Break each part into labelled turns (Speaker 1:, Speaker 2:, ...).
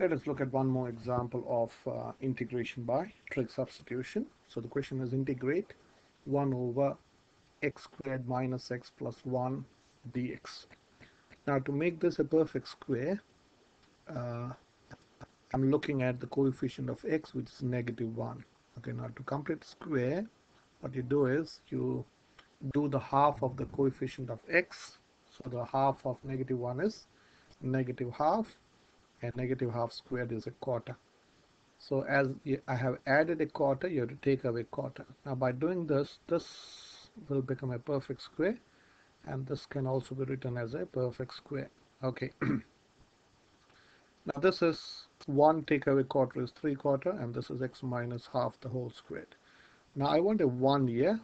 Speaker 1: Let us look at one more example of uh, integration by trig substitution. So the question is integrate 1 over x squared minus x plus 1 dx. Now to make this a perfect square, uh, I'm looking at the coefficient of x which is negative 1. Okay, now to complete square, what you do is you do the half of the coefficient of x. So the half of negative 1 is negative half negative half squared is a quarter. So as I have added a quarter, you have to take away quarter. Now by doing this, this will become a perfect square and this can also be written as a perfect square. Okay. now this is 1 take away quarter is 3 quarter and this is x minus half the whole squared. Now I want a 1 here.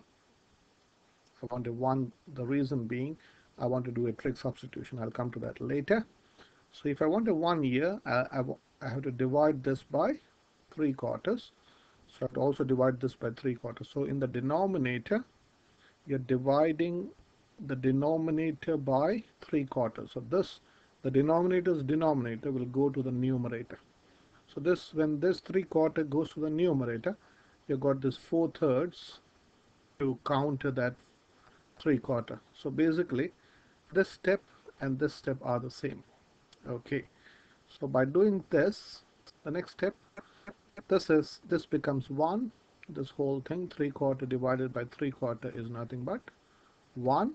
Speaker 1: I want a 1, the reason being I want to do a trig substitution. I'll come to that later. So if I want a 1 year, I, I, I have to divide this by 3 quarters. So I have to also divide this by 3 quarters. So in the denominator, you're dividing the denominator by 3 quarters. So this, the denominator's denominator will go to the numerator. So this, when this 3 quarter goes to the numerator, you got this 4 thirds to counter that 3 quarter. So basically, this step and this step are the same okay. So by doing this the next step this is this becomes 1 this whole thing 3 quarter divided by 3 quarter is nothing but 1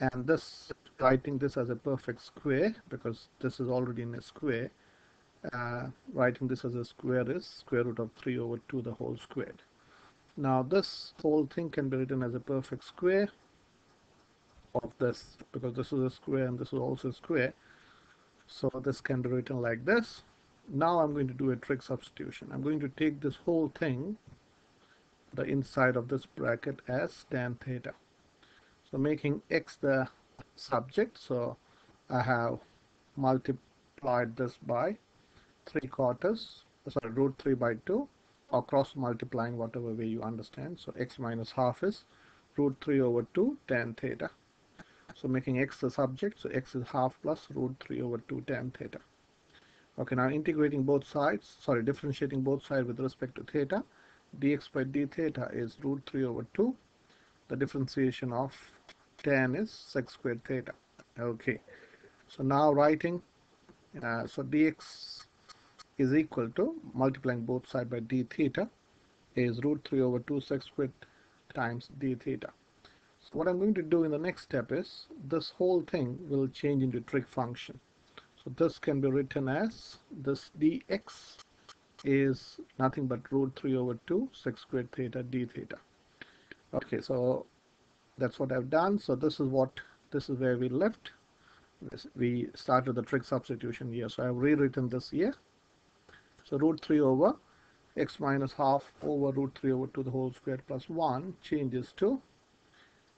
Speaker 1: and this writing this as a perfect square because this is already in a square. Uh, writing this as a square is square root of 3 over 2 the whole squared. Now this whole thing can be written as a perfect square of this because this is a square and this is also a square so this can be written like this. Now I'm going to do a trig substitution. I'm going to take this whole thing, the inside of this bracket as tan theta. So making x the subject. So I have multiplied this by 3 quarters, sorry, root 3 by 2 or cross multiplying whatever way you understand. So x minus half is root 3 over 2 tan theta. So making x the subject, so x is half plus root 3 over 2 tan theta. Okay, now integrating both sides, sorry, differentiating both sides with respect to theta, dx by d theta is root 3 over 2. The differentiation of tan is sec squared theta. Okay, so now writing, uh, so dx is equal to multiplying both sides by d theta is root 3 over 2 sec squared times d theta what I'm going to do in the next step is this whole thing will change into trig function. So this can be written as this dx is nothing but root 3 over 2 sec squared theta d theta. Okay, so that's what I've done. So this is what this is where we left. We started the trig substitution here. So I've rewritten this here. So root 3 over x minus half over root 3 over 2 the whole squared plus 1 changes to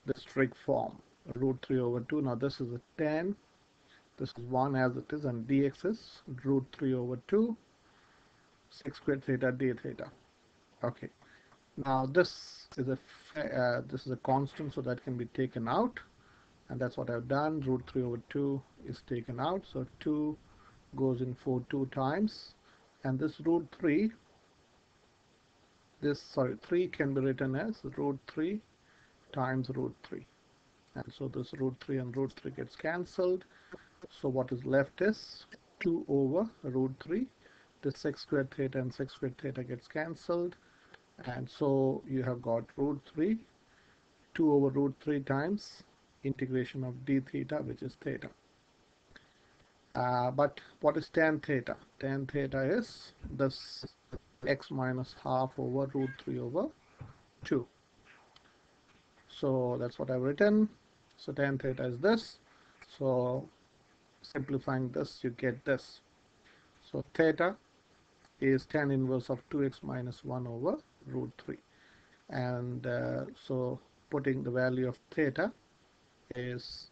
Speaker 1: this trig form root 3 over 2 now this is a tan. This is 1 as it is and dx is root 3 over 2 sec squared theta d theta. Okay. Now this is a uh, this is a constant so that can be taken out. And that's what I've done. Root 3 over 2 is taken out. So 2 goes in for 2 times. And this root 3 this sorry 3 can be written as root 3 times root 3 and so this root 3 and root 3 gets cancelled. So what is left is 2 over root 3 this sec squared theta and sec squared theta gets cancelled. And so you have got root 3 2 over root 3 times integration of d theta which is theta. Uh, but what is tan theta? Tan theta is this x minus half over root 3 over 2 so that's what I've written. So tan theta is this. So simplifying this you get this. So theta is tan inverse of 2x minus 1 over root 3 and uh, so putting the value of theta is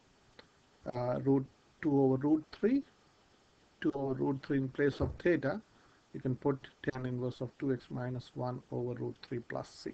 Speaker 1: uh, root 2 over root 3 2 over root 3 in place of theta you can put tan inverse of 2x minus 1 over root 3 plus c